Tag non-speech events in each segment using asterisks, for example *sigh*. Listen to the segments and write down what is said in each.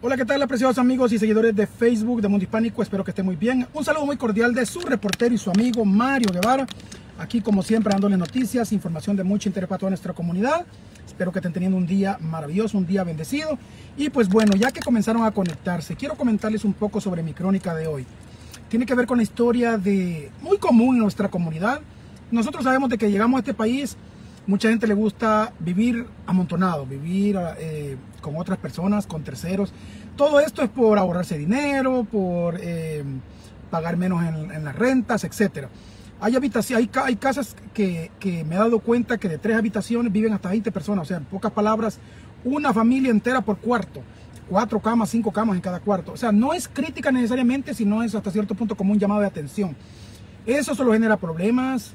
Hola, ¿qué tal, apreciados amigos y seguidores de Facebook de Mundo Hispánico? Espero que estén muy bien. Un saludo muy cordial de su reportero y su amigo Mario Guevara. Aquí, como siempre, dándole noticias, información de mucho interés para toda nuestra comunidad. Espero que estén teniendo un día maravilloso, un día bendecido. Y pues bueno, ya que comenzaron a conectarse, quiero comentarles un poco sobre mi crónica de hoy. Tiene que ver con la historia de muy común en nuestra comunidad. Nosotros sabemos de que llegamos a este país Mucha gente le gusta vivir amontonado, vivir eh, con otras personas, con terceros. Todo esto es por ahorrarse dinero, por eh, pagar menos en, las rentas, etc. Hay, hay, hay casas que, que, me he dado cuenta que de tres habitaciones viven hasta 20 personas. O sea, en pocas palabras, una familia entera por cuarto. Cuatro camas, cinco camas en cada cuarto. O sea, no es crítica necesariamente, sino es hasta cierto punto como un llamado de atención. Eso solo genera problemas,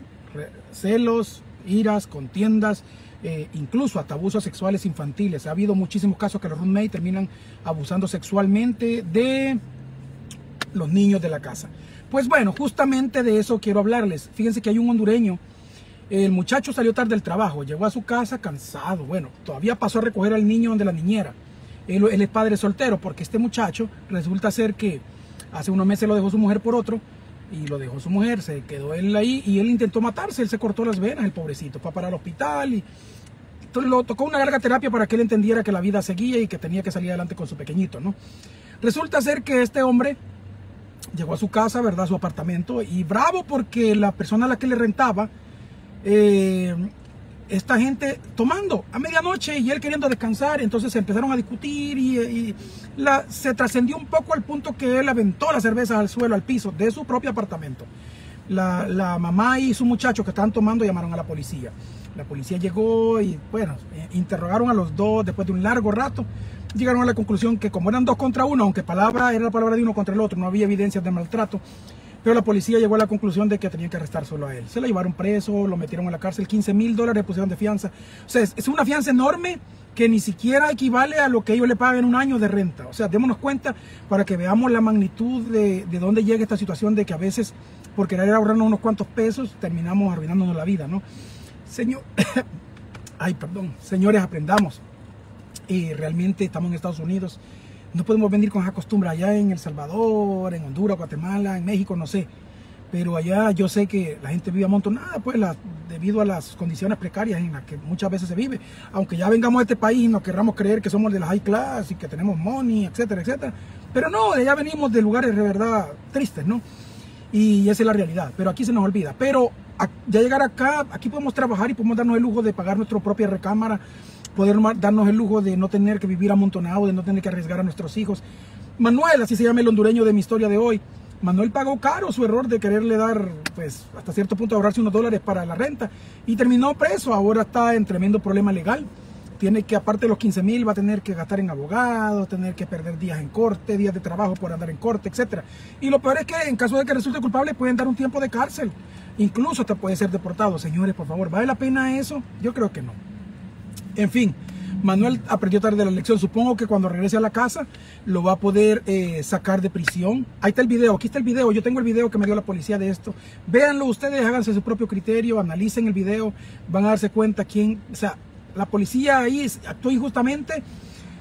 celos, iras, contiendas, eh, incluso hasta abusos sexuales infantiles. Ha habido muchísimos casos que los roommates terminan abusando sexualmente de los niños de la casa. Pues bueno, justamente de eso quiero hablarles. Fíjense que hay un hondureño. El muchacho salió tarde del trabajo, llegó a su casa cansado. Bueno, todavía pasó a recoger al niño donde la niñera. Él, él es padre soltero porque este muchacho resulta ser que hace unos meses lo dejó su mujer por otro y lo dejó su mujer, se quedó él ahí y él intentó matarse, él se cortó las venas, el pobrecito, fue para el hospital y entonces lo tocó una larga terapia para que él entendiera que la vida seguía y que tenía que salir adelante con su pequeñito, ¿no? Resulta ser que este hombre llegó a su casa, ¿verdad? A su apartamento y bravo porque la persona a la que le rentaba eh, esta gente tomando a medianoche y él queriendo descansar, entonces se empezaron a discutir y, se trascendió un poco al punto que él aventó las cervezas al suelo, al piso de su propio apartamento. La, la, mamá y su muchacho que estaban tomando llamaron a la policía. La policía llegó y, bueno, eh, interrogaron a los dos después de un largo rato. Llegaron a la conclusión que como eran dos contra uno, aunque palabra era la palabra de uno contra el otro, no había evidencias de maltrato, pero la policía llegó a la conclusión de que tenían que arrestar solo a él. Se lo llevaron preso, lo metieron a la cárcel, 15 mil dólares pusieron de fianza. O sea, es, una fianza enorme que ni siquiera equivale a lo que ellos le pagan un año de renta. O sea, démonos cuenta para que veamos la magnitud de, de dónde llega esta situación de que a veces por querer ahorrarnos unos cuantos pesos terminamos arruinándonos la vida, ¿no? Señor, *coughs* ay, perdón, señores, aprendamos. Y realmente estamos en Estados Unidos no podemos venir con esa costumbre allá en El Salvador, en Honduras, Guatemala, en México, no sé. Pero allá yo sé que la gente vive amontonada, pues debido a las condiciones precarias en las que muchas veces se vive. Aunque ya vengamos a este país y nos querramos creer que somos de la high class y que tenemos money, etcétera, etcétera. Pero no, allá venimos de lugares de verdad tristes, ¿no? Y esa es la realidad. Pero aquí se nos olvida. Pero ya llegar acá, aquí podemos trabajar y podemos darnos el lujo de pagar nuestra propia recámara poder darnos el lujo de no tener que vivir amontonado, de no tener que arriesgar a nuestros hijos. Manuel, así se llama el hondureño de mi historia de hoy. Manuel pagó caro su error de quererle dar, pues, hasta cierto punto ahorrarse unos dólares para la renta y terminó preso. Ahora está en tremendo problema legal. Tiene que, aparte de los 15 mil, va a tener que gastar en abogados, tener que perder días en corte, días de trabajo por andar en corte, etc. Y lo peor es que en caso de que resulte culpable pueden dar un tiempo de cárcel. Incluso hasta puede ser deportado. Señores, por favor, ¿vale la pena eso? Yo creo que no. En fin, Manuel aprendió tarde la lección. Supongo que cuando regrese a la casa lo va a poder eh, sacar de prisión. Ahí está el video, aquí está el video. Yo tengo el video que me dio la policía de esto. Véanlo ustedes, háganse su propio criterio, analicen el video, van a darse cuenta quién, o sea, la policía ahí actuó injustamente.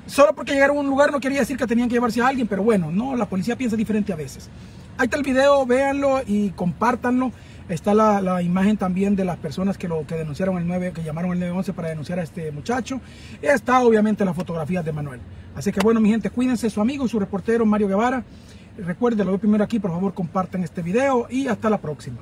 Solo porque llegaron a un lugar no quería decir que tenían que llevarse a alguien, pero bueno, no, la policía piensa diferente a veces. Ahí está el video, véanlo y compártanlo. Está la, imagen también de las personas que lo que denunciaron el 9, que llamaron el 911 para denunciar a este muchacho. Está obviamente la fotografía de Manuel. Así que bueno, mi gente, cuídense, su amigo y su reportero Mario Guevara. Recuerden, lo veo primero aquí, por favor compartan este video y hasta la próxima.